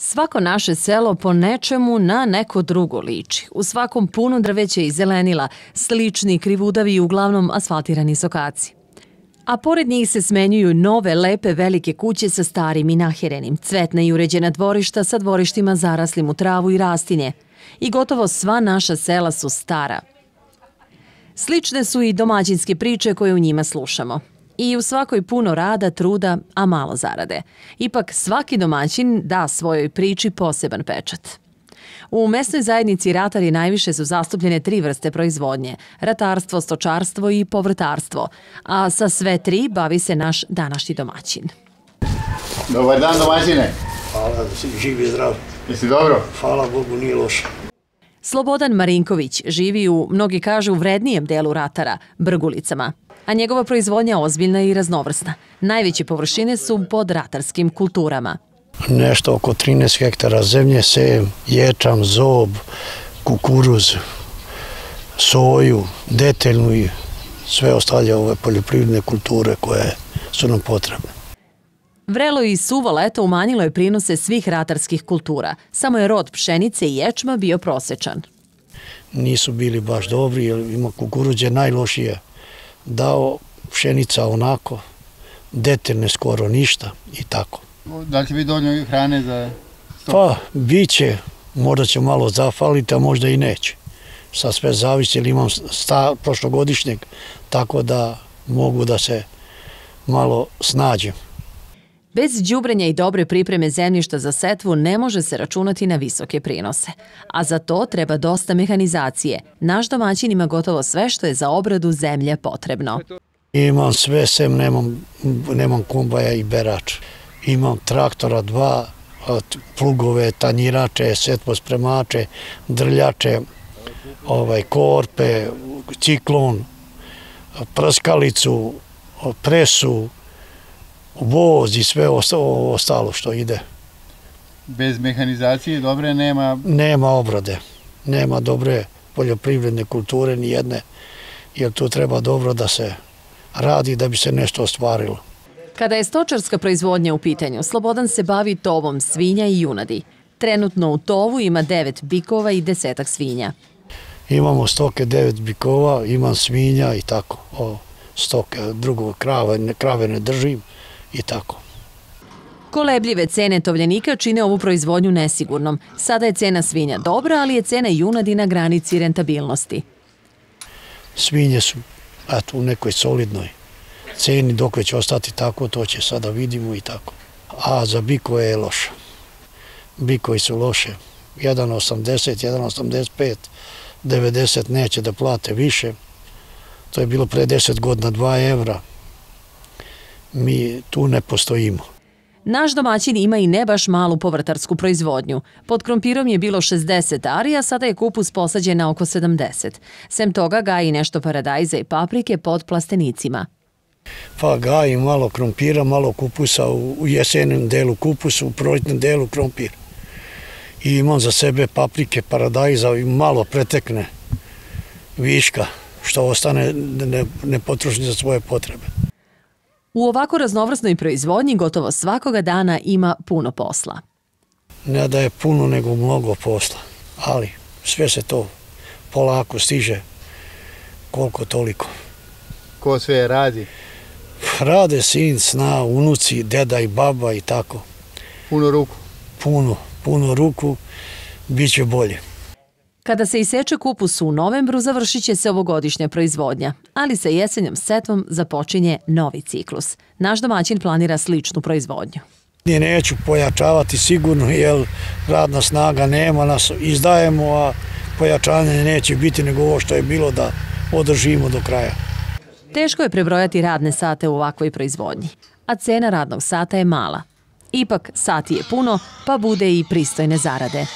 Svako naše selo po nečemu na neko drugo liči. U svakom puno drveće i zelenila, slični krivudavi i uglavnom asfaltirani sokaci. A pored njih se smenjuju nove, lepe, velike kuće sa starim i naherenim, cvetna i uređena dvorišta sa dvorištima zaraslim u travu i rastinje. I gotovo sva naša sela su stara. Slične su i domaćinske priče koje u njima slušamo i u svakoj puno rada, truda, a malo zarade. Ipak svaki domaćin da svojoj priči poseban pečat. U mesnoj zajednici ratari najviše su zastupljene tri vrste proizvodnje – ratarstvo, stočarstvo i povrtarstvo, a sa sve tri bavi se naš današnji domaćin. Dobar dan domaćine. Hvala, živi zdrav. Jesi dobro? Hvala Bogu, nije loše. Slobodan Marinković živi u, mnogi kažu, vrednijem delu ratara, Brgulicama, a njegova proizvodnja ozbiljna i raznovrsna. Najveće površine su pod ratarskim kulturama. Nešto oko 13 hektara zemlje sejem, ječam, zob, kukuruz, soju, deteljnu i sve ostalje ove poljoprivredne kulture koje su nam potrebne. Vrelo i suvo leto umanjilo je prinose svih ratarskih kultura, samo je rod pšenice i ječma bio prosečan. Nisu bili baš dobri, jer ima kukuruđe najlošije dao pšenica onako, detaljne skoro ništa i tako. Da li će biti dovoljno hrane za? Pa, bit će, možda će malo zafaliti, a možda i neće. Sad sve zavisi, jer imam sta, prošlogodišnjeg, tako da mogu da se malo snađem. Bez đubrenja i dobre pripreme zemljišta za setvu ne može se računati na visoke prinose. A za to treba dosta mehanizacije. Naš domaćin ima gotovo sve što je za obradu zemlje potrebno. Imam sve, sem nemam, nemam kombaja i berač. Imam traktora dva, plugove, tanjirače, setpospremače, drljače, ovaj, korpe, ciklon, prskalicu, presu, voz i sve ostalo što ide. Bez mehanizacije dobre nema... Nema obrade, nema dobre poljoprivredne kulture ni jedne, jer tu treba dobro da se radi da bi se nešto ostvarilo. Kada je stočarska proizvodnja u pitanju, Slobodan se bavi tovom svinja i junadi. Trenutno u tovu ima devet bikova i desetak svinja. Imamo stoke devet bikova, imam svinja i tako. O, stoke, drugo krave, krave ne držim i tako. Kolebljive cene tovljenika čine ovu proizvodnju nesigurnom. Sada je cena svinja dobra, ali je cena junadi na granici rentabilnosti. Svinje su eto, u nekoj solidnoj ceni, dok će ostati tako, to će sada vidimo i tako. A za bikove je loše. Bikovi su loše. 1,80, 1,85, 90 neće da plate više. To je bilo pre 10 godina 2 evra mi tu ne postojimo. Naš domaćin ima i ne baš malu povrtarsku proizvodnju. Pod krompirom je bilo 60 ari, a sada je kupus posađen na oko 70. Sem toga gaji nešto paradajza i paprike pod plastenicima. Pa gaji malo krompira, malo kupusa u jesenom delu kupusa, u proletnom delu krompir. I imam za sebe paprike, paradajza i malo pretekne viška, što ostane ne, ne potrošni za svoje potrebe. U ovako raznovrsnoj proizvodnji gotovo svakoga dana ima puno posla. Ne da je puno, nego mnogo posla, ali sve se to polako stiže, koliko toliko. Ko sve radi? Rade sin, sna, unuci, deda i baba i tako. Puno ruku? Puno, puno ruku, bit će bolje. Kada se iseče kupus u novembru, završit će se ovogodišnja proizvodnja, ali sa jesenjom setvom započinje novi ciklus. Naš domaćin planira sličnu proizvodnju. Neću pojačavati sigurno, jer radna snaga nema, nas izdajemo, a pojačanje neće biti nego ovo što je bilo da održimo do kraja. Teško je prebrojati radne sate u ovakvoj proizvodnji, a cena radnog sata je mala. Ipak, sati je puno, pa bude i pristojne zarade.